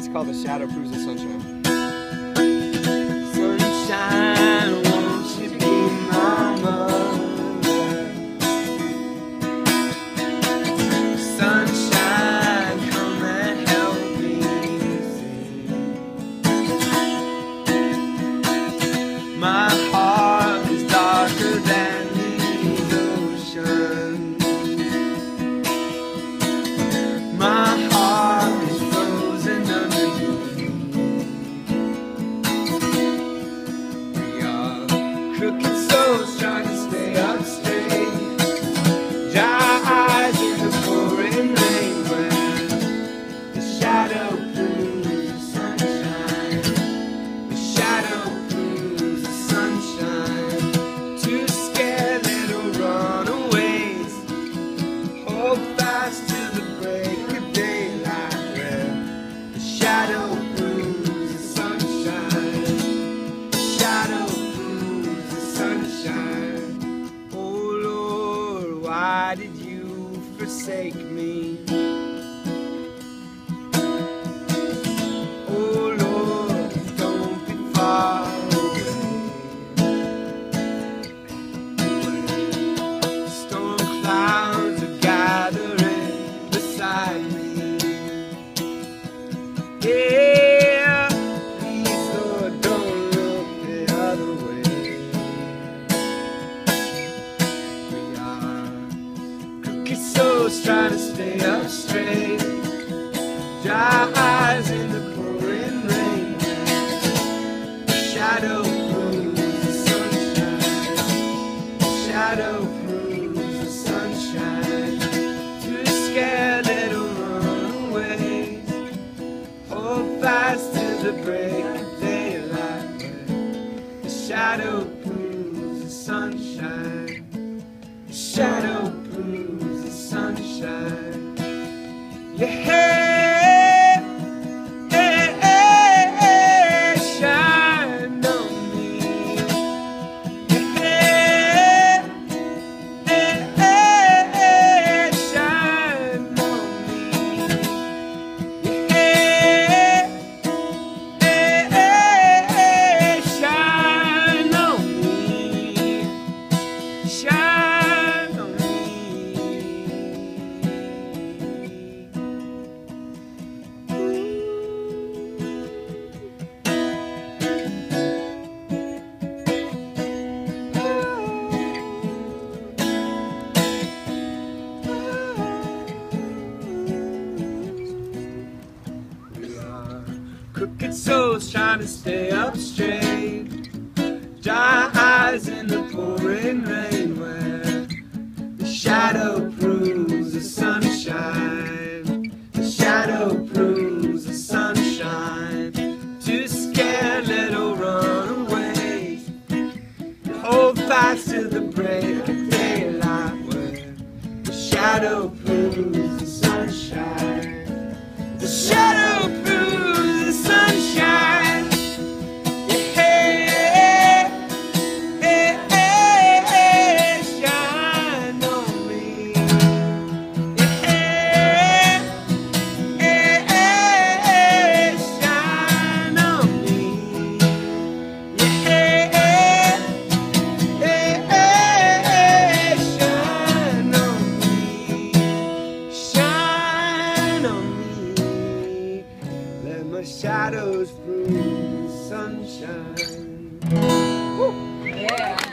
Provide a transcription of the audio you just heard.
It's called The Shadow Proves the Sunshine. Sunshine, why did you forsake me? Souls trying to stay up straight. Dry eyes in the pouring rain. Shadow proves the sunshine. Shadow proves the sunshine. Too scared. Hold fast to the break of daylight. The shadow proves the sunshine. Yeah, crooked souls trying to stay up straight. Dry eyes in the pouring rain where the shadow proves the sunshine. The shadow proves the sunshine. Two scared little runaways. Hold fast to the break of daylight where the shadow proves prove the sunshine. Yeah.